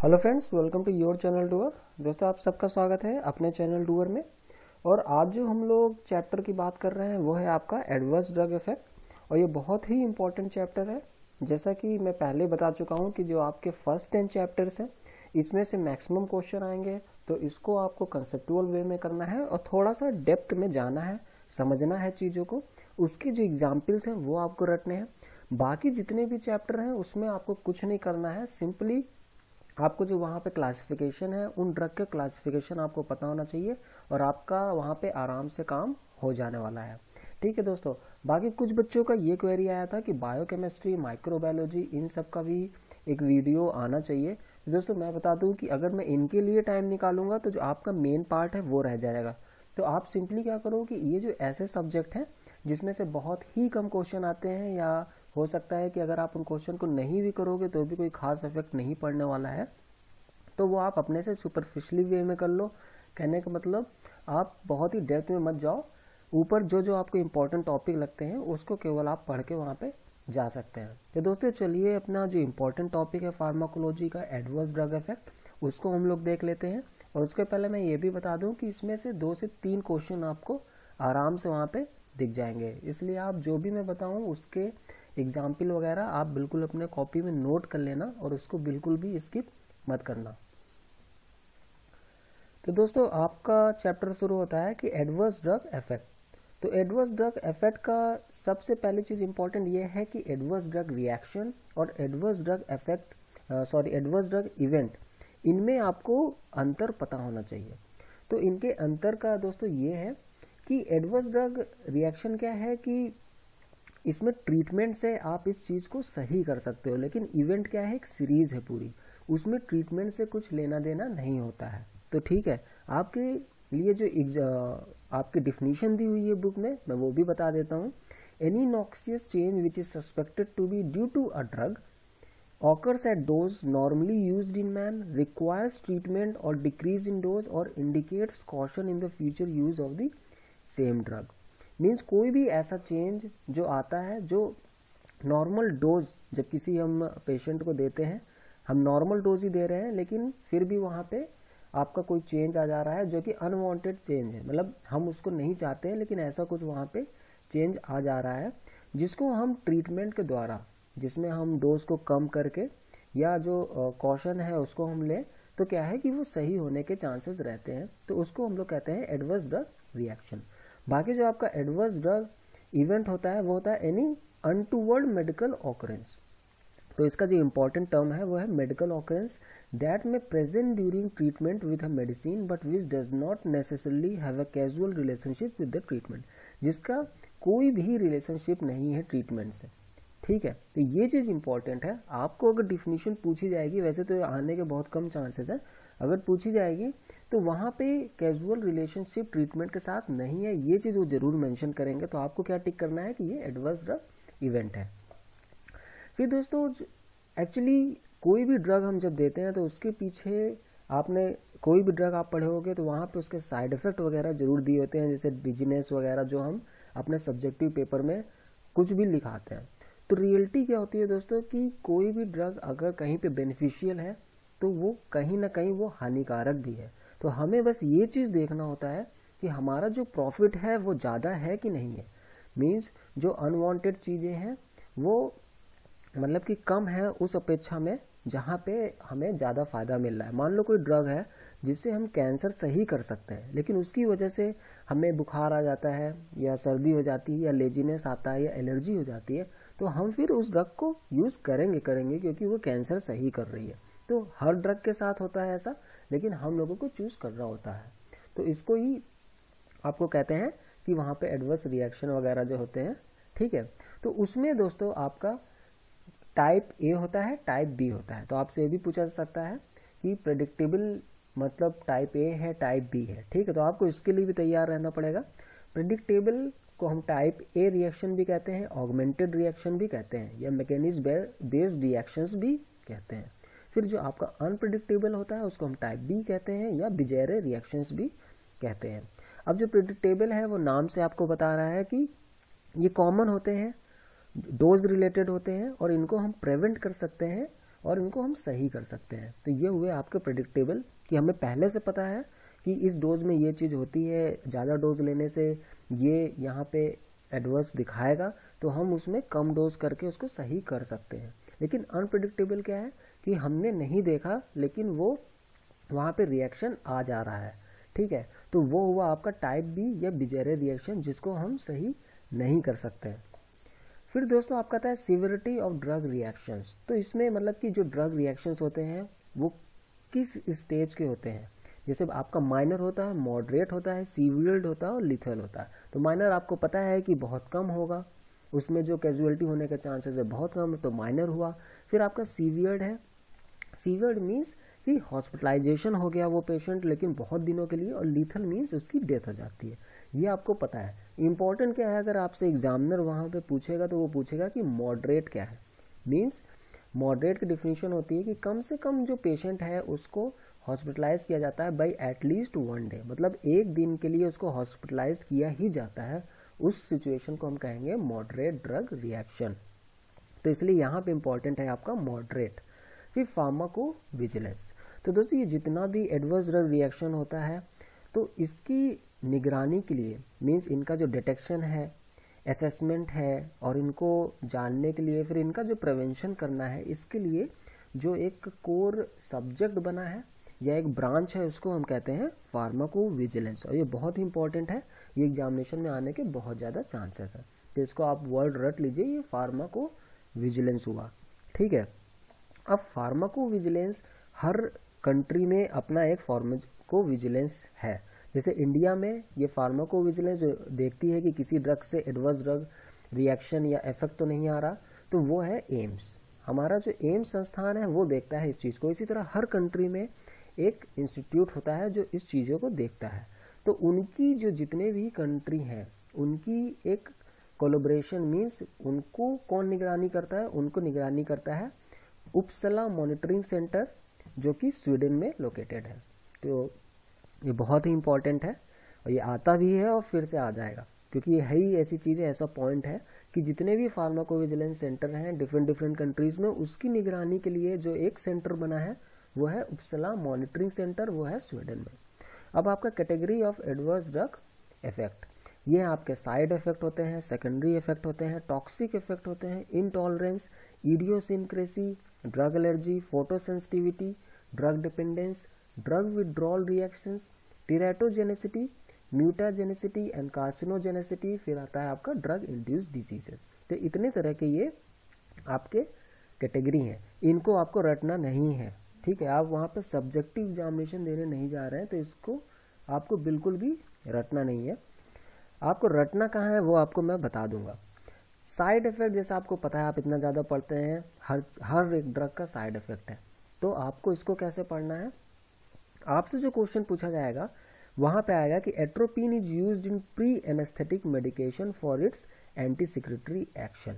Hello friends welcome to your channel doer दोस्तों, आप सबका स्वागत है अपने चैनल डूअर में। और आज जो हम लोग चैप्टर की बात कर रहे हैं, वो है आपका एडवर्स ड्रग इफ़ेक्ट और ये बहुत ही इंपॉर्टेंट चैप्टर है। जैसा कि मैं पहले बता चुका हूँ कि जो आपके फ़र्स्ट टेन चैप्टर्स हैं, इसमें से मैक्सिमम क्वेश्चन आएँगे। तो इसको आपको कंसेप्टुअल वे में करना है और थोड़ा सा डेप्थ में जाना है, समझना है चीज़ों को। उसके जो एग्जाम्पल्स हैं, वो आपको रटने हैं। बाकी जितने भी चैप्टर हैं, उसमें आपको कुछ नहीं करना है। सिंपली आपको जो वहाँ पे क्लासिफिकेशन है, उन ड्रग के क्लासिफिकेशन आपको पता होना चाहिए और आपका वहाँ पे आराम से काम हो जाने वाला है। ठीक है दोस्तों, बाकी कुछ बच्चों का ये क्वेरी आया था कि बायोकेमिस्ट्री माइक्रोबायोलॉजी इन सब का भी एक वीडियो आना चाहिए। दोस्तों, मैं बता दूँ कि अगर मैं इनके लिए टाइम निकालूँगा तो जो आपका मेन पार्ट है, वो रह जाएगा। तो आप सिंपली क्या करो कि ये जो ऐसे सब्जेक्ट हैं, जिसमें से बहुत ही कम क्वेश्चन आते हैं या हो सकता है कि अगर आप उन क्वेश्चन को नहीं भी करोगे तो भी कोई खास इफ़ेक्ट नहीं पड़ने वाला है। तो वो आप अपने से सुपरफिशली वे में कर लो। कहने का मतलब आप बहुत ही डेप्थ में मत जाओ। ऊपर जो जो आपको इम्पोर्टेंट टॉपिक लगते हैं, उसको केवल आप पढ़ के वहाँ पे जा सकते हैं। तो दोस्तों, चलिए अपना जो इम्पोर्टेंट टॉपिक है फार्माकोलॉजी का एडवर्स ड्रग इफ़ेक्ट उसको हम लोग देख लेते हैं। और उसके पहले मैं ये भी बता दूँ कि इसमें से दो से तीन क्वेश्चन आपको आराम से वहाँ पे दिख जाएँगे। इसलिए आप जो भी मैं बताऊँ, उसके एग्ज़ाम्पल वगैरह आप बिल्कुल अपने कॉपी में नोट कर लेना और उसको बिल्कुल भी स्किप मत करना। तो दोस्तों, आपका चैप्टर शुरू होता है कि एडवर्स ड्रग इफ़ेक्ट तो एडवर्स ड्रग इफ़ेक्ट का सबसे पहली चीज़ इंपॉर्टेंट ये है कि एडवर्स ड्रग रिएक्शन और adverse drug effect sorry adverse drug event इनमें आपको अंतर पता होना चाहिए। तो इनके अंतर का दोस्तों ये है कि एडवर्स ड्रग रिएक्शन क्या है कि इसमें ट्रीटमेंट से आप इस चीज़ को सही कर सकते हो, लेकिन इवेंट क्या है? एक सीरीज़ है पूरी। उसमें ट्रीटमेंट से कुछ लेना देना नहीं होता है। तो ठीक है, आपके लिए जो आपकी डिफिनीशन दी हुई है बुक में, मैं वो भी बता देता हूँ। Any noxious change which is suspected to be due to a drug occurs at dose normally used in man, requires treatment or decrease in dose or indicates caution in the future use of the same drug. Means कोई भी ऐसा change जो आता है, जो normal dose जब किसी हम पेशेंट को देते हैं, हम नॉर्मल डोज ही दे रहे हैं, लेकिन फिर भी वहाँ पे आपका कोई चेंज आ जा रहा है, जो कि अनवांटेड चेंज है। मतलब हम उसको नहीं चाहते हैं, लेकिन ऐसा कुछ वहाँ पे चेंज आ जा रहा है, जिसको हम ट्रीटमेंट के द्वारा, जिसमें हम डोज को कम करके या जो कॉशन है उसको हम लें तो क्या है कि वो सही होने के चांसेस रहते हैं। तो उसको हम लोग कहते हैं एडवर्स ड्रग रिएक्शन बाकी जो आपका एडवर्स ड्रग इवेंट होता है, वो होता है एनी अनटूवर्ड मेडिकल ऑकरेंस तो इसका जो इम्पोर्टेंट टर्म है, वो है medical occurrence that may present during treatment with a medicine but which does not necessarily have a casual relationship with the treatment जिसका कोई भी रिलेशनशिप नहीं है ट्रीटमेंट से. ठीक है? तो ये चीज़ इंपॉर्टेंट है. आपको अगर डिफिनीशन पूछी जाएगी, वैसे तो आने के बहुत कम चांसेस है अगर पूछी जाएगी तो वहाँ पे कैजुअल रिलेशनशिप ट्रीटमेंट के साथ नहीं है, ये चीज़ वो ज़रूर मेंशन करेंगे तो आपको क्या टिक करना है कि ये एडवर्स ड्रग इवेंट है। फिर दोस्तों एक्चुअली कोई भी ड्रग हम जब देते हैं तो उसके पीछे आपने कोई भी ड्रग आप पढ़े होगे तो वहाँ पे उसके साइड इफ़ेक्ट वगैरह ज़रूर दिए होते हैं, जैसे डिजीनेस वगैरह जो हम अपने सब्जेक्टिव पेपर में कुछ भी लिखाते हैं। तो रियलिटी क्या होती है दोस्तों कि कोई भी ड्रग अगर कहीं पे बेनिफिशियल है तो वो कहीं ना कहीं वो हानिकारक भी है। तो हमें बस ये चीज़ देखना होता है कि हमारा जो प्रॉफिट है, वो ज़्यादा है कि नहीं है। मीन्स जो अनवांटेड चीज़ें हैं, वो मतलब कि कम है उस अपेक्षा में जहाँ पे हमें ज़्यादा फ़ायदा मिल रहा है। मान लो कोई ड्रग है, जिससे हम कैंसर सही कर सकते हैं, लेकिन उसकी वजह से हमें बुखार आ जाता है, या सर्दी हो जाती है, या लेजीनेस आता है, या एलर्जी हो जाती है तो हम फिर उस ड्रग को यूज़ करेंगे करेंगे, क्योंकि वो कैंसर सही कर रही है। तो हर ड्रग के साथ होता है ऐसा, लेकिन हम लोगों को चूज़ करना होता है। तो इसको ही आपको कहते हैं कि वहाँ पे एडवर्स रिएक्शन वगैरह जो होते हैं, ठीक है? तो उसमें दोस्तों आपका टाइप ए होता है टाइप बी होता है। तो आपसे ये भी पूछा जा सकता है कि प्रेडिक्टेबल मतलब टाइप ए है टाइप बी है, ठीक है? तो आपको इसके लिए भी तैयार रहना पड़ेगा। प्रेडिक्टेबल को हम टाइप ए रिएक्शन भी कहते हैं ऑगमेंटेड रिएक्शन भी कहते हैं, या मैकेनिज्म बेस्ड रिएक्शंस भी कहते हैं। फिर जो आपका अनप्रडिक्टेबल होता है, उसको हम टाइप बी कहते हैं या बिजेरे रिएक्शंस भी कहते हैं। अब जो प्रिडिक्टेबल है, वो नाम से आपको बता रहा है कि ये कॉमन होते हैं डोज रिलेटेड होते हैं और इनको हम प्रिवेंट कर सकते हैं और इनको हम सही कर सकते हैं। तो ये हुए आपके प्रिडिक्टेबल कि हमें पहले से पता है कि इस डोज में ये चीज़ होती है, ज़्यादा डोज लेने से ये यहाँ पे एडवर्स दिखाएगा तो हम उसमें कम डोज करके उसको सही कर सकते हैं। लेकिन अनप्रडिक्टेबल क्या है? कि हमने नहीं देखा, लेकिन वो वहाँ पे रिएक्शन आ जा रहा है। ठीक है? तो वो हुआ आपका टाइप बी या बिजेरे रिएक्शन जिसको हम सही नहीं कर सकते। फिर दोस्तों, आपका है सिविरिटी ऑफ़ ड्रग रिएक्शंस तो इसमें मतलब कि जो ड्रग रिएक्शंस होते हैं, वो किस स्टेज के होते हैं? जैसे आपका माइनर होता है मॉडरेट होता है सीवियर्ड होता है और लिथल होता है। तो माइनर आपको पता है कि बहुत कम होगा। उसमें जो कैजुअलिटी होने का चांसेस है बहुत कम तो माइनर हुआ। फिर आपका सीवियर्ड है सीवियर्ड मीन्स कि हॉस्पिटलाइजेशन हो गया वो पेशेंट लेकिन बहुत दिनों के लिए, और लीथल मीन्स उसकी डेथ हो जाती है। ये आपको पता है। इंपॉर्टेंट क्या है? अगर आपसे एग्जामिनर वहाँ पे पूछेगा तो वो पूछेगा कि मॉडरेट क्या है। मीन्स मॉडरेट की डिफिनेशन होती है कि कम से कम जो पेशेंट है, उसको हॉस्पिटलाइज किया जाता है बाई एटलीस्ट वन डे मतलब एक दिन के लिए उसको हॉस्पिटलाइज किया ही जाता है। उस सिचुएशन को हम कहेंगे मॉडरेट ड्रग रिएक्शन तो इसलिए यहाँ पे इंपॉर्टेंट है आपका मॉडरेट फिर फार्माको विजिलेंस तो दोस्तों, ये जितना भी एडवर्स ड्रग रिएक्शन होता है तो इसकी निगरानी के लिए मीन्स इनका जो डिटेक्शन है असेसमेंट है, और इनको जानने के लिए, फिर इनका जो प्रिवेंशन करना है, इसके लिए जो एक कोर सब्जेक्ट बना है, या एक ब्रांच है, उसको हम कहते हैं फार्माको विजिलेंस और ये बहुत ही इंपॉर्टेंट है, ये एग्जामिनेशन में आने के बहुत ज़्यादा चांसेस है। तो इसको आप वर्ड रट लीजिए, ये फार्माको विजिलेंस हुआ। ठीक है? अब फार्माको विजिलेंस हर कंट्री में अपना एक फार्माको विजिलेंस है। जैसे इंडिया में ये फार्माको विजिलेंस जो देखती है कि किसी ड्रग से एडवर्स ड्रग रिएक्शन या इफ़ेक्ट तो नहीं आ रहा तो वो है एम्स हमारा जो एम्स संस्थान है, वो देखता है इस चीज़ को। इसी तरह हर कंट्री में एक इंस्टीट्यूट होता है जो इस चीज़ों को देखता है। तो उनकी जो जितने भी कंट्री हैं, उनकी एक कोलोब्रेशन मीन्स उनको कौन निगरानी करता है? उनको निगरानी करता है उपसला मॉनिटरिंग सेंटर, जो कि स्वीडन में लोकेटेड है। तो ये बहुत ही इंपॉर्टेंट है और ये आता भी है और फिर से आ जाएगा, क्योंकि ये है ही ऐसी चीज़ है ऐसा पॉइंट है कि जितने भी फार्माकोविजिलेंस सेंटर हैं डिफरेंट डिफरेंट कंट्रीज़ में, उसकी निगरानी के लिए जो एक सेंटर बना है, वो है उपसला मॉनिटरिंग सेंटर, वो है स्वीडन में। अब आपका category of adverse drug effect ये आपके साइड इफ़ेक्ट होते हैं सेकेंडरी इफ़ेक्ट होते हैं टॉक्सिक इफ़ेक्ट होते हैं intolerance idiosyncrasy drug allergy photosensitivity drug dependence drug withdrawal reactions teratogenicity mutagenicity and carcinogenicity फिर आता है आपका ड्रग इंड्यूस डिजीजेस तो इतने तरह के ये आपके कैटेगरी हैं। इनको आपको रटना नहीं है, ठीक है? आप वहाँ पे सब्जेक्टिव एग्जामिनेशन देने नहीं जा रहे हैं तो इसको आपको बिल्कुल भी रटना नहीं है। आपको रटना कहाँ है वो आपको मैं बता दूँगा। साइड इफ़ेक्ट जैसा आपको पता है, आप इतना ज़्यादा पढ़ते हैं, हर हर एक ड्रग का साइड इफ़ेक्ट है। तो आपको इसको कैसे पढ़ना है? आपसे जो क्वेश्चन पूछा जाएगा, वहाँ पे आएगा कि atropine is use in pre anaesthetic medication for its anti secretory action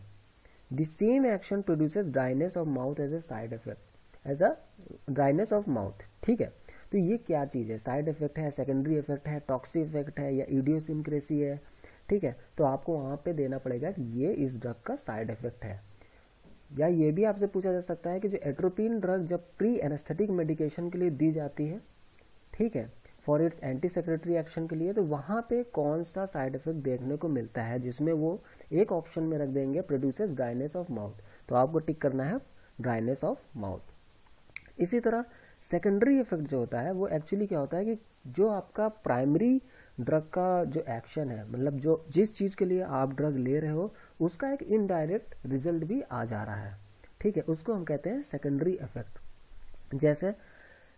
the same action produces dryness of mouth as a side effect as a dryness of mouth ठीक है? तो ये क्या चीज़ है? साइड इफ़ेक्ट है सेकेंडरी इफ़ेक्ट है toxic effect है या इडियोसिनक्रेसी है? ठीक है तो आपको वहाँ पे देना पड़ेगा कि ये इस ड्रग का साइड इफ़ेक्ट है। या ये भी आपसे पूछा जा सकता है कि जो एट्रोपिन ड्रग जब प्री एनेस्थेटिक मेडिकेशन के लिए दी जाती है, ठीक है for its anti secretory action के लिए तो वहाँ पे कौन सा साइड इफ़ेक्ट देखने को मिलता है, जिसमें वो एक ऑप्शन में रख देंगे प्रोड्यूसेस ड्राइनेस ऑफ़ माउथ तो आपको टिक करना है ड्राइनेस ऑफ़ माउथ इसी तरह सेकेंडरी इफ़ेक्ट जो होता है, वो एक्चुअली क्या होता है कि जो आपका प्राइमरी ड्रग का जो एक्शन है मतलब जो जिस चीज़ के लिए आप ड्रग ले रहे हो, उसका एक इनडायरेक्ट रिज़ल्ट भी आ जा रहा है। ठीक है, उसको हम कहते हैं सेकेंडरी इफ़ेक्ट जैसे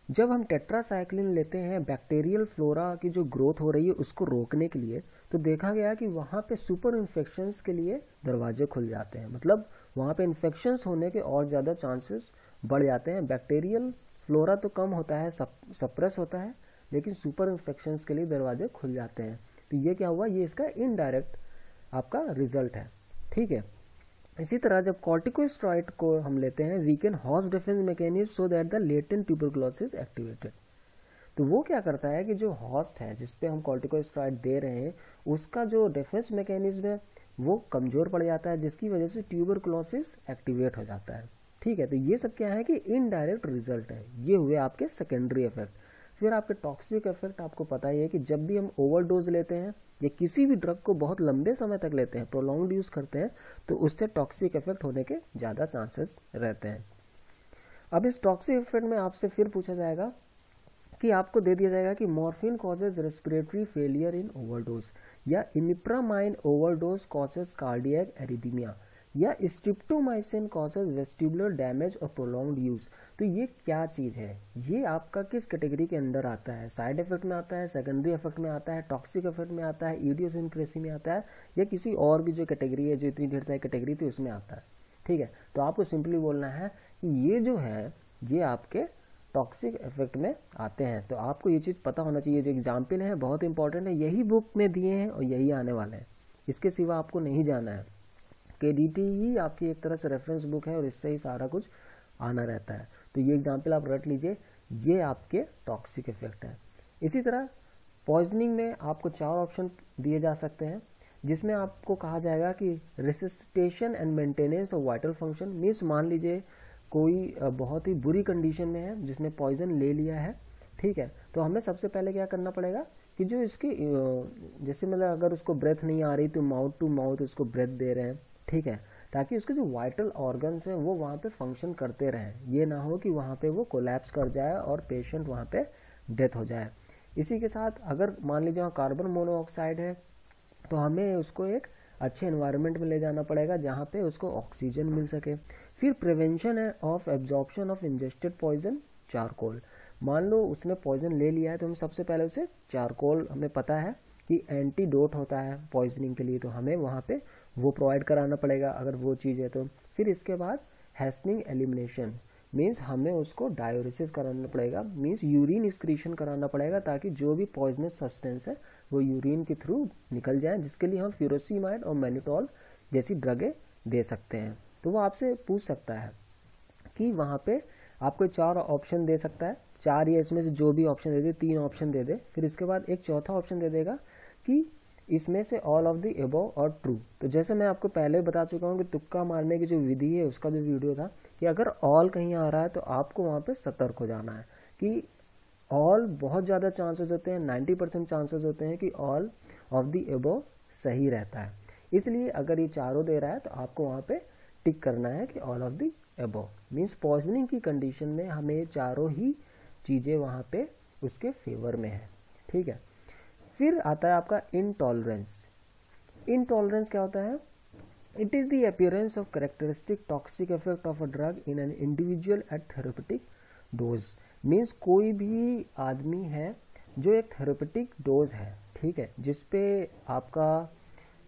जब हम टेट्रासाइक्लिन लेते हैं बैक्टीरियल फ्लोरा की जो ग्रोथ हो रही है, उसको रोकने के लिए तो देखा गया कि वहाँ पे सुपर इन्फेक्शन के लिए दरवाजे खुल जाते हैं। मतलब वहाँ पे इन्फेक्शन होने के और ज़्यादा चांसेस बढ़ जाते हैं। बैक्टीरियल फ्लोरा तो कम होता है सप, सप्रेस होता है लेकिन सुपर इन्फेक्शन के लिए दरवाजे खुल जाते हैं। तो ये क्या हुआ? ये इसका इनडायरेक्ट आपका रिज़ल्ट है। ठीक है? इसी तरह जब कॉर्टिकोस्ट्रॉइड को हम लेते हैं we can host defence mechanism so that the latent tuberculosis activated तो वो क्या करता है कि जो हॉस्ट है जिसपे हम कॉर्टिकोस्ट्रॉइड दे रहे हैं उसका जो डिफेंस मैकेनिज्म है वो कमज़ोर पड़ जाता है जिसकी वजह से ट्यूबरकुलोसिस एक्टिवेट हो जाता है। ठीक है तो ये सब क्या है कि इनडायरेक्ट रिज़ल्ट है। ये हुए आपके सेकेंडरी इफ़ेक्ट फिर आपके टॉक्सिक इफ़ेक्ट आपको पता ही है कि जब भी हम ओवरडोज लेते हैं या किसी भी ड्रग को बहुत लंबे समय तक लेते हैं प्रोलॉन्ग यूज़ करते हैं तो उससे टॉक्सिक इफ़ेक्ट होने के ज़्यादा चांसेस रहते हैं। अब इस टॉक्सिक इफ़ेक्ट में आपसे फिर पूछा जाएगा कि आपको दे दिया जाएगा कि morphine causes respiratory failure in overdose या imipramine overdose causes cardiac arrhythmia या स्ट्रिप्टोमाइसिन कॉजेज वेस्टिबुलर डैमेज और प्रोलॉन्ग यूज़ तो ये क्या चीज़ है? ये आपका किस कैटेगरी के अंदर आता है? साइड इफ़ेक्ट में आता है सेकेंडरी इफ़ेक्ट में आता है टॉक्सिक इफ़ेक्ट में आता है ईडियोसिनक्रेसी में आता है, या किसी और भी जो कैटेगरी है, जो इतनी ढेर सारी कैटेगरी थी, उसमें आता है। ठीक है? तो आपको सिंपली बोलना है कि ये जो है, ये आपके टॉक्सिक इफ़ेक्ट में आते हैं। तो आपको ये चीज़ पता होना चाहिए जो एग्ज़ाम्पल है, बहुत इंपॉर्टेंट है, यही बुक में दिए हैं और यही आने वाले हैं। इसके सिवा आपको नहीं जाना है। के ही आपकी एक तरह से रेफरेंस बुक है और इससे ही सारा कुछ आना रहता है। तो ये एग्ज़ाम्पल आप रट लीजिए, ये आपके टॉक्सिक इफ़ेक्ट है। इसी तरह पॉइजनिंग में आपको चार ऑप्शन दिए जा सकते हैं, जिसमें आपको कहा जाएगा कि resuscitation and maintenance of vital function means मान लीजिए कोई बहुत ही बुरी कंडीशन में है, जिसने पॉइजन ले लिया है, ठीक है? तो हमें सबसे पहले क्या करना पड़ेगा कि जो इसकी जैसे मतलब अगर उसको ब्रेथ नहीं आ रही तो माउथ टू माउथ उसको ब्रेथ दे रहे हैं। ठीक है? ताकि उसके जो वाइटल ऑर्गन्स हैं, वो वहाँ पे फ़ंक्शन करते रहें। ये ना हो कि वहाँ पे वो कोलैप्स कर जाए और पेशेंट वहाँ पे डेथ हो जाए। इसी के साथ अगर मान लीजिए वहाँ कार्बन मोनोऑक्साइड है तो हमें उसको एक अच्छे इन्वायरमेंट में ले जाना पड़ेगा जहाँ पे उसको ऑक्सीजन मिल सके। फिर प्रिवेंशन है of absorption of ingested poison charcoal मान लो उसने पॉइजन ले लिया है तो हम सबसे पहले उसे चारकोल हमें पता है कि एंटीडोट होता है पॉइजनिंग के लिए तो हमें वहाँ पे वो प्रोवाइड कराना पड़ेगा अगर वो चीज़ है तो। फिर इसके बाद हैसनिंग एलिमिनेशन मीन्स हमें उसको डायोरिसिस कराना पड़ेगा मीन्स यूरिन स्क्रीशन कराना पड़ेगा ताकि जो भी पॉइजनस सब्सटेंस है, वो यूरिन के थ्रू निकल जाए, जिसके लिए हम फ्यूरोसीमाइड और मैनिटोल जैसी ड्रगें दे सकते हैं। तो वो आपसे पूछ सकता है कि वहाँ पे आपको चार ऑप्शन दे सकता है। चार या इसमें से जो भी ऑप्शन दे दे, तीन ऑप्शन दे दे। फिर इसके बाद एक चौथा ऑप्शन दे देगा कि इसमें से ऑल ऑफ़ द एबो और ट्रू तो जैसे मैं आपको पहले बता चुका हूँ कि तुक्का मारने की जो विधि है, उसका भी वीडियो था, कि अगर ऑल कहीं आ रहा है तो आपको वहाँ पे सतर्क हो जाना है कि ऑल बहुत ज़्यादा चांसेस होते हैं 90 परसेंट चांसेस होते हैं कि ऑल ऑफ़ द एबो सही रहता है। इसलिए अगर ये चारों दे रहा है तो आपको वहाँ पे टिक करना है कि all of the above means poisoning की कंडीशन में हमें चारों ही चीज़ें वहाँ पे उसके फेवर में है। ठीक है? फिर आता है आपका इनटॉलरेंस इनटॉलरेंस क्या होता है? It is the appearance of characteristic toxic effect of a drug in an individual at therapeutic dose means कोई भी आदमी है जो एक थेरेपेटिक डोज है, ठीक है जिसपे आपका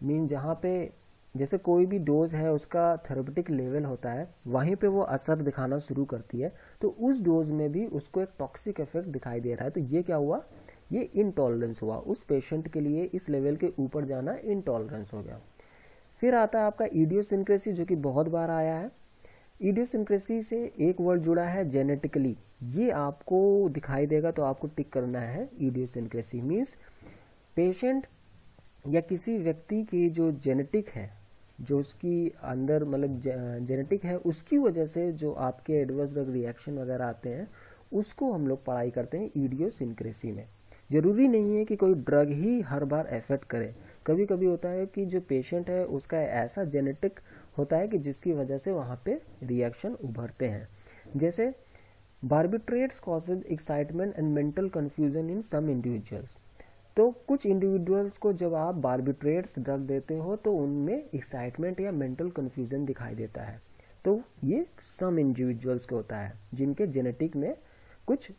मीन जहाँ पे जैसे कोई भी डोज है, उसका थेरेपेटिक लेवल होता है, वहीं पे वो असर दिखाना शुरू करती है तो उस डोज में भी उसको एक टॉक्सिक इफ़ेक्ट दिखाई दे रहा है। तो ये क्या हुआ? ये इनटॉलरेंस हुआ। उस पेशेंट के लिए इस लेवल के ऊपर जाना इनटॉलरेंस हो गया। फिर आता है आपका ईडियोसिंक्रेसी जो कि बहुत बार आया है। ईडियोसिंक्रेसी से एक वर्ड जुड़ा है जेनेटिकली ये आपको दिखाई देगा तो आपको टिक करना है ईडियोसिंक्रेसी मीन्स पेशेंट या किसी व्यक्ति की जो जेनेटिक है, जो उसकी अंदर मतलब जेनेटिक है, उसकी वजह से जो आपके एडवर्स रिएक्शन वगैरह आते हैं, उसको हम लोग पढ़ाई करते हैं ईडियोसिंक्रेसी में। ज़रूरी नहीं है कि कोई ड्रग ही हर बार इफ़ेक्ट करे। कभी कभी होता है कि जो पेशेंट है, उसका ऐसा जेनेटिक होता है कि जिसकी वजह से वहाँ पे रिएक्शन उभरते हैं। जैसे barbiturates causes excitement and mental confusion in some individuals तो कुछ इंडिविजुअल्स को जब आप बार्बिट्रेट्स ड्रग देते हो तो उनमें एक्साइटमेंट या मेंटल कन्फ्यूज़न दिखाई देता है। तो ये सम इंडिविजुअल्स को होता है, जिनके जेनेटिक में कुछ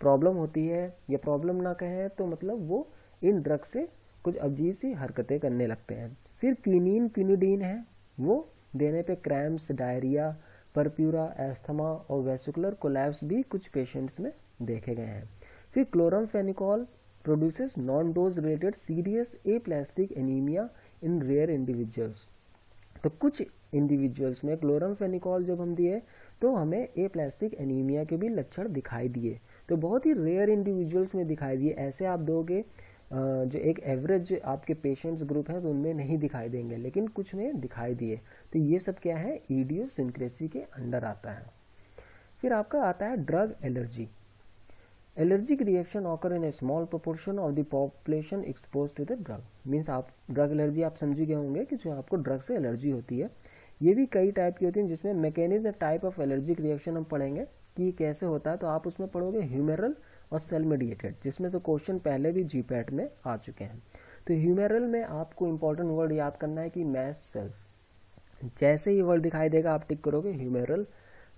प्रॉब्लम होती है, या प्रॉब्लम ना कहें तो मतलब वो इन ड्रग से कुछ अजीब सी हरकतें करने लगते हैं। फिर क्यूनिन क्यूनिडीन है, वो देने पे क्रैम्स, डायरिया, परप्यूरा, एस्थमा और वेसिकुलर कोलैप्स भी कुछ पेशेंट्स में देखे गए हैं। फिर chloramphenicol produces non dose related serious aplastic anaemia in rare individuals तो कुछ इंडिविजुअल्स में क्लोरमफेनिकॉल जब हम दिए तो हमें ए प्लास्टिक एनीमिया के भी लक्षण दिखाई दिए। तो बहुत ही रेयर इंडिविजुअल्स में दिखाई दिए। ऐसे आप दोगे जो एक एवरेज आपके पेशेंट्स ग्रुप है तो उनमें नहीं दिखाई देंगे, लेकिन कुछ में दिखाई दिए। तो ये सब क्या है? ईडियोसिंक्रेसी के अंडर आता है। फिर आपका आता है drug allergy allergic reaction occur in a small proportion of the population expose to the drug means आप ड्रग एलर्जी आप समझी गए होंगे कि जो आपको ड्रग से एलर्जी होती है ये भी कई टाइप की होती है जिसमें mechanism type of allergic reaction हम पढ़ेंगे कि कैसे होता है तो आप उसमें पढ़ोगे ह्यूमेरल और सेल मीडिएटेड जिसमें से क्वेश्चन पहले भी जीपैट में आ चुके हैं। तो ह्यूमेरल में आपको इंपॉर्टेंट वर्ड याद करना है कि मैस्ट सेल्स जैसे ही वर्ड दिखाई देगा, आप टिक करोगे ह्यूमेरल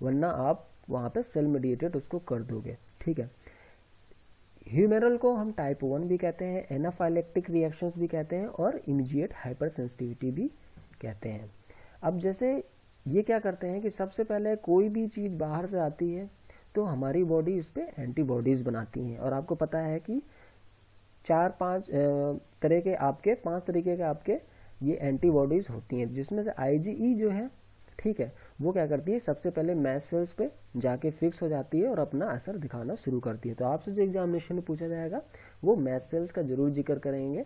वरना आप वहाँ पे सेल मीडिएटेड उसको कर दोगे। ठीक है? ह्यूमेरल को हम टाइप वन भी कहते हैं एनाफाइलेक्टिक रिएक्शंस भी कहते हैं और इमीजिएट हाइपर भी कहते हैं। अब जैसे ये क्या करते हैं कि सबसे पहले कोई भी चीज़ बाहर से आती है तो हमारी बॉडी इस पर एंटीबॉडीज बनाती हैं। और आपको पता है कि चार पाँच तरह के आपके, पाँच तरीके के आपके ये एंटीबॉडीज होती हैं, जिसमें से आईजीई जो है, ठीक है, वो क्या करती है, सबसे पहले मैथ सेल्स पे जाके फिक्स हो जाती है और अपना असर दिखाना शुरू करती है। तो आपसे जो एग्जामिनेशन में पूछा जाएगा, वो मैथ सेल्स का ज़रूर ज़िक्र करेंगे,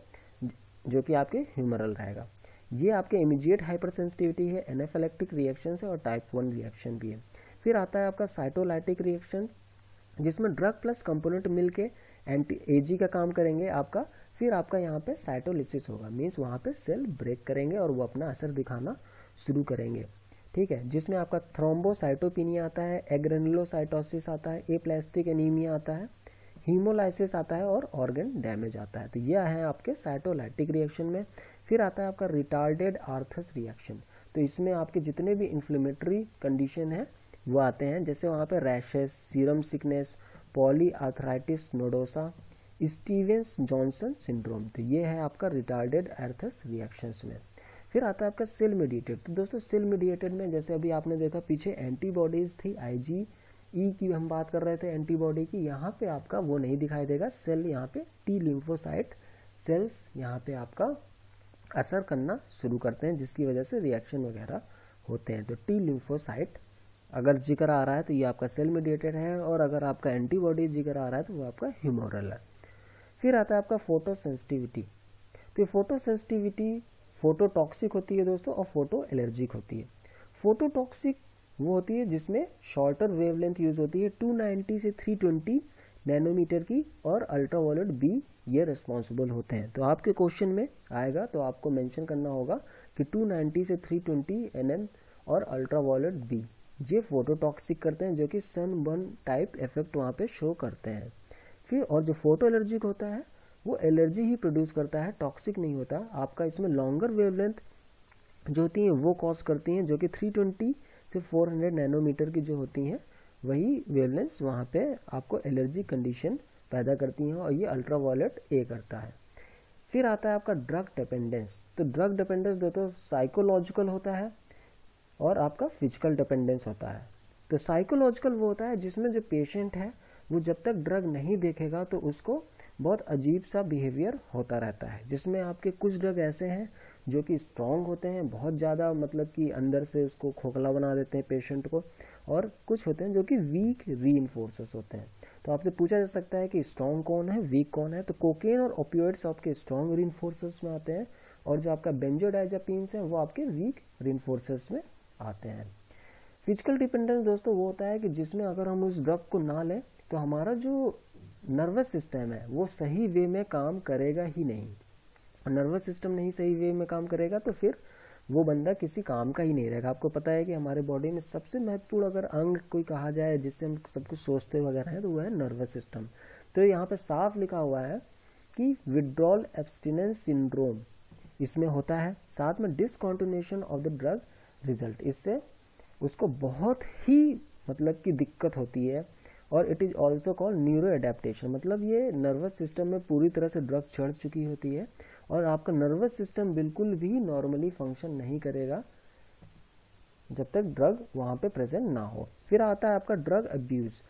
जो कि आपके ह्यूमरल रहेगा। ये आपके इमीडिएट हाइपर सेंसिटिविटी है एनाफेलेक्टिक रिएक्शन है और टाइप वन रिएक्शन भी है। फिर आता है आपका साइटोलाइटिक रिएक्शन जिसमें ड्रग प्लस कंपोनेंट मिलके एंटी एजी का काम करेंगे आपका। फिर आपका यहाँ पे साइटोलिसिस होगा मीन्स वहाँ पे सेल ब्रेक करेंगे और वो अपना असर दिखाना शुरू करेंगे। ठीक है, जिसमें आपका थ्रोम्बोसाइटोपिनिया आता है एग्रेनुलोसाइटोसिस आता है ए प्लास्टिक एनीमिया आता है हीमोलाइसिस आता है और ऑर्गन डैमेज आता है। तो यह है आपके साइटोलाइटिक रिएक्शन में। फिर आता है आपका रिटार्डेड आर्थस रिएक्शन तो इसमें आपके जितने भी इन्फ्लेमेटरी कंडीशन है, वो आते हैं। जैसे वहाँ पे rashes serum sickness poly arteritis nodosa Stevens Johnson syndrome तो ये है आपका रिटार्डेड आर्थस रिएक्शंस में। फिर आता है आपका सेल मीडिएटेड तो दोस्तों सेल मीडिएटेड में जैसे अभी आपने देखा, पीछे एंटीबॉडीज थी आईजी ई की हम बात कर रहे थे एंटीबॉडी की। यहाँ पे आपका वो नहीं दिखाई देगा। सेल यहाँ पे टी लिम्फोसाइट सेल्स यहाँ पे आपका असर करना शुरू करते हैं, जिसकी वजह से रिएक्शन वगैरह होते हैं। तो टी लिम्फोसाइट अगर ज़िक्र आ रहा है तो ये आपका सेल मीडिएटेड है, और अगर आपका एंटीबॉडी ज़िक्र आ रहा है तो वो आपका ह्यूमोरल है। फिर आता है आपका फ़ोटो सेंसिटिविटी तो ये फ़ोटो सेंसिटिविटी फोटोटॉक्सिक होती है दोस्तों, और फ़ोटो एलर्जिक होती है। फोटोटॉक्सिक वो होती है जिसमें शॉर्टर वेवलेंथ यूज़ होती है 290 से 320 नैनोमीटर की, और अल्ट्रावायलेट बी ये रिस्पॉन्सिबल होते हैं। तो आपके क्वेश्चन में आएगा तो आपको मेंशन करना होगा कि 290 से 320 एनएम और अल्ट्रा अल्ट्रावायलेट बी ये फोटोटॉक्सिक करते हैं, जो कि सन बर्न टाइप इफ़ेक्ट वहाँ पे शो करते हैं। फिर, और जो फ़ोटो एलर्जिक होता है, वो एलर्जी ही प्रोड्यूस करता है टॉक्सिक नहीं होता। आपका इसमें लॉन्गर वेवलेंथ जो होती हैं, वो कॉज करती हैं, जो कि 320 से 400 नैनोमीटर की जो होती हैं, वही वेवलेंस वहाँ पे आपको एलर्जी कंडीशन पैदा करती हैं और ये अल्ट्रा अल्ट्रावायलेट ए करता है। फिर आता है आपका ड्रग डिपेंडेंस तो ड्रग डिपेंडेंस दोस्तों साइकोलॉजिकल होता है और आपका फ़िज़िकल डिपेंडेंस होता है। तो साइकोलॉजिकल वो होता है जिसमें जो पेशेंट है, वो जब तक ड्रग नहीं देखेगा तो उसको बहुत अजीब सा बिहेवियर होता रहता है। जिसमें आपके कुछ ड्रग ऐसे हैं जो कि स्ट्रांग होते हैं, बहुत ज़्यादा मतलब कि अंदर से उसको खोखला बना देते हैं पेशेंट को और कुछ होते हैं जो कि वीक री होते हैं। तो आपसे पूछा जा सकता है कि स्ट्रॉन्ग कौन है वीक कौन है? तो कोकेन और ओपियोइड्स आपके स्ट्रॉन्ग री में आते हैं और जो आपका बेंजोडाइजापीन्स है, वो आपके वीक री में आते हैं। फ़िज़िकल डिपेंडेंस दोस्तों वो होता है कि जिसमें अगर हम उस ड्रग को ना लें तो हमारा जो नर्वस सिस्टम है, वो सही वे में काम करेगा ही नहीं। नर्वस सिस्टम नहीं सही वे में काम करेगा तो फिर वो बंदा किसी काम का ही नहीं रहेगा। आपको पता है कि हमारे बॉडी में सबसे महत्वपूर्ण अगर अंग कोई कहा जाए, जिससे हम सब कुछ सोचते वगैरह हैं तो वो है नर्वस सिस्टम तो यहाँ पे साफ़ लिखा हुआ है कि विड्रॉल एब्सटिनेंस सिंड्रोम इसमें होता है। साथ में discontinuation of the drug result इससे उसको बहुत ही मतलब की दिक्कत होती है और it is also called neuro adaptation मतलब ये नर्वस सिस्टम में पूरी तरह से ड्रग चढ़ चुकी होती है। और आपका नर्वस सिस्टम बिल्कुल भी नॉर्मली फ़ंक्शन नहीं करेगा जब तक ड्रग वहाँ पे प्रेजेंट ना हो। फिर आता है आपका ड्रग अब्यूज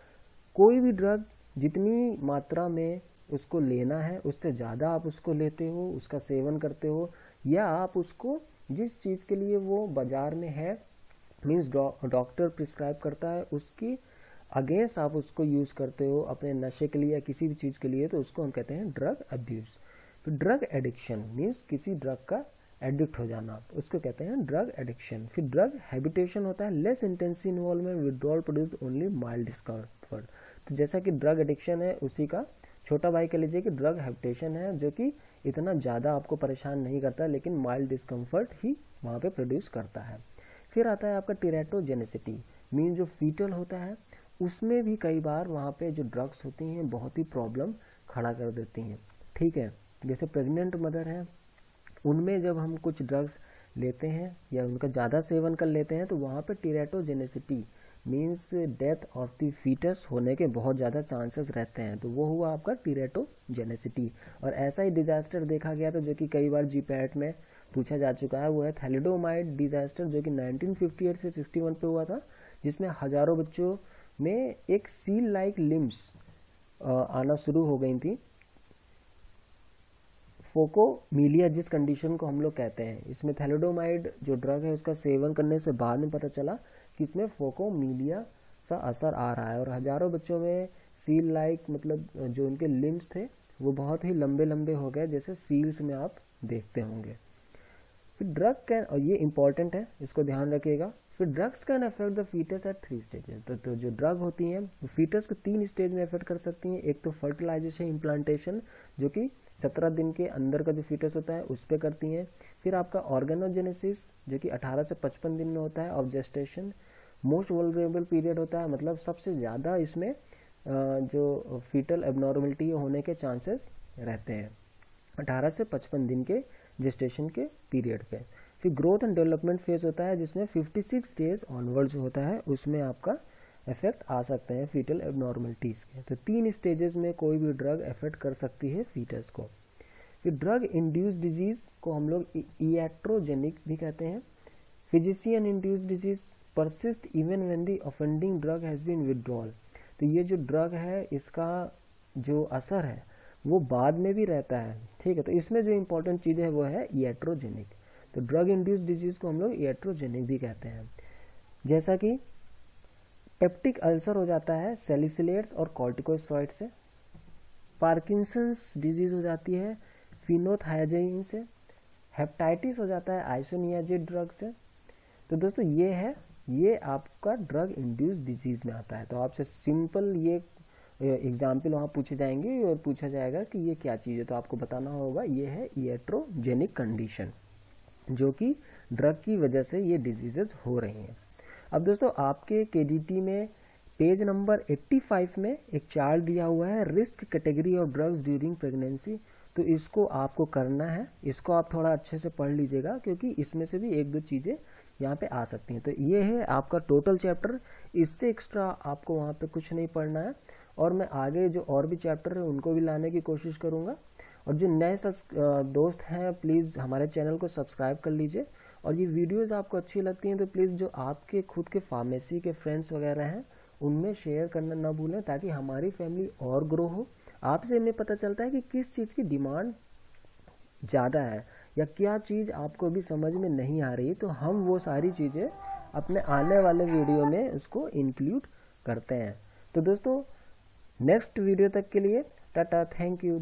कोई भी ड्रग जितनी मात्रा में उसको लेना है, उससे ज़्यादा आप उसको लेते हो, उसका सेवन करते हो, या आप उसको जिस चीज़ के लिए वो बाज़ार में है मीन्स डॉक्टर प्रिस्क्राइब करता है, उसकी अगेंस्ट आप उसको यूज़ करते हो, अपने नशे के लिए या किसी भी चीज़ के लिए तो उसको हम कहते हैं ड्रग अब्यूज़ फिर ड्रग एडिक्शन मीन्स किसी ड्रग का एडिक्ट हो जाना। तो उसको कहते हैं ड्रग एडिक्शन फिर ड्रग हैबिटेशन होता है। Less intensive involvement withdrawal produce only mild discomfort तो जैसा कि ड्रग एडिक्शन है, उसी का छोटा भाई कह लीजिए कि ड्रग हैबिटेशन है, जो कि इतना ज़्यादा आपको परेशान नहीं करता, लेकिन माइल्ड डिस्कम्फर्ट ही वहाँ पे प्रोड्यूस करता है। फिर आता है आपका टिरेटोजेनेसिटी मीन जो फीटल होता है, उसमें भी कई बार वहाँ पे जो ड्रग्स होती हैं, बहुत ही प्रॉब्लम खड़ा कर देती हैं। ठीक है? जैसे प्रेग्नेंट मदर हैं, उनमें जब हम कुछ ड्रग्स लेते हैं या उनका ज़्यादा सेवन कर लेते हैं तो वहाँ पर teratogenicity means death of the foetus होने के बहुत ज़्यादा चांसेस रहते हैं। तो वो हुआ आपका टीरेटोजेनेसिटी और ऐसा ही डिजास्टर देखा गया था जो कि कई बार जीपैट में पूछा जा चुका है। वो है थैलिडोमाइड डिजास्टर जो कि 1958 से 61 पे हुआ था, जिसमें हज़ारों बच्चों में एक सील लाइक लिम्स आना शुरू हो गई थी। फोकोमीलिया जिस कंडीशन को हम लोग कहते हैं इसमें थैलिडोमाइड जो ड्रग है उसका सेवन करने से बाद में पता चला कि इसमें फोकोमीलिया सा असर आ रहा है। और हज़ारों बच्चों में सील लाइक मतलब जो उनके लिम्स थे वो बहुत ही लंबे लंबे हो गए जैसे सील्स में आप देखते होंगे। फिर ड्रग कैन और ये इंपॉर्टेंट है इसको ध्यान रखिएगा। फिर drugs can affect the foetus at three stages तो, तो जो ड्रग होती हैं वो फीटस को तीन स्टेज में अफेक्ट कर सकती हैं। एक तो फर्टिलाइजेशन इम्प्लांटेशन जो कि सत्रह दिन के अंदर का जो फीटस होता है, उस पर करती हैं। फिर आपका ऑर्गेनोजेनेसिस जो कि अठारह से पचपन दिन में होता है of gestation most vulnerable period होता है। मतलब सबसे ज़्यादा इसमें जो फीटल एबनॉर्मलिटी होने के चांसेस रहते हैं 18 से 55 दिन के जेस्टेशन के पीरियड पे। फिर ग्रोथ एंड डेवलपमेंट फ़ेज़ होता है, जिसमें 56 डेज़ ऑनवर्ड जो होता है, उसमें आपका इफ़ेक्ट आ सकते हैं फीटल एबनॉर्मलिटीज़ के। तो तीन स्टेजेस में कोई भी ड्रग इफ़ेक्ट कर सकती है फीटस को। फिर ड्रग इंड्यूस डिज़ीज़ को हम लोग इएट्रोजेनिक भी कहते हैं। Physician induce disease persist even when the offending drug has been withdrawal तो ये जो ड्रग है, इसका जो असर है, वो बाद में भी रहता है। ठीक है तो इसमें जो इम्पोर्टेंट चीज़ है, वो है इएट्रोजेनिक तो ड्रग इंड्यूस डिज़ीज़ को हम लोग इएट्रोजेनिक भी कहते हैं। जैसा कि पेप्टिक अल्सर हो जाता है सेलिसिलेट्स और कॉर्टिकोस्टॉइड से। पार्किंसंस डिज़ीज़ हो जाती है फिनोथाइजाइन से। हेपेटाइटिस हो जाता है आइसोनियाजिड ड्रग से। तो दोस्तों, ये है, ये आपका ड्रग इंड्यूस डिज़ीज़ में आता है। तो आपसे सिंपल ये एग्ज़ाम्पल वहाँ पूछे जाएँगे और पूछा जाएगा कि ये क्या चीज़ है। तो आपको बताना होगा, ये है इएट्रोजेनिक कंडीशन जो कि ड्रग की वजह से ये डिजीजेज हो रही हैं। अब दोस्तों, आपके के में पेज नंबर 85 में एक चार्ट दिया हुआ है risk category of drugs during pregnancy तो इसको आपको करना है। इसको आप थोड़ा अच्छे से पढ़ लीजिएगा, क्योंकि इसमें से भी एक दो चीज़ें यहाँ पे आ सकती हैं। तो ये है आपका टोटल चैप्टर इससे एक्स्ट्रा आपको वहाँ पे कुछ नहीं पढ़ना है। और मैं आगे जो और भी चैप्टर है, उनको भी लाने की कोशिश करूँगा। और जो नए दोस्त हैं प्लीज़ हमारे चैनल को सब्सक्राइब कर लीजिए। और ये वीडियोज़ आपको अच्छी लगती हैं तो प्लीज़ जो आपके, खुद के फार्मेसी के फ्रेंड्स वगैरह हैं, उनमें शेयर करना ना भूलें, ताकि हमारी फैमिली और ग्रो हो। आपसे हमें पता चलता है कि किस चीज़ की डिमांड ज़्यादा है, या क्या चीज़ आपको भी समझ में नहीं आ रही तो हम वो सारी चीज़ें अपने आने वाले वीडियो में उसको इंक्लूड करते हैं। तो दोस्तों नेक्स्ट वीडियो तक के लिए, टाटा थैंक यू